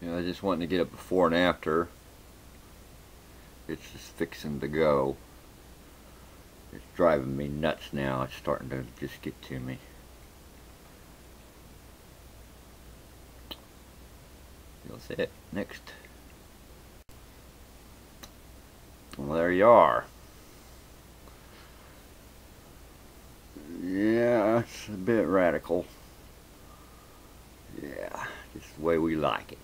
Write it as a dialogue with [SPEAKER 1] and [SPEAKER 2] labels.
[SPEAKER 1] You know, I just wanted to get it before and after. It's just fixing to go. It's driving me nuts now. It's starting to just get to me. You'll see it next. Well, there you are. Yeah, it's a bit radical. Yeah, just the way we like it.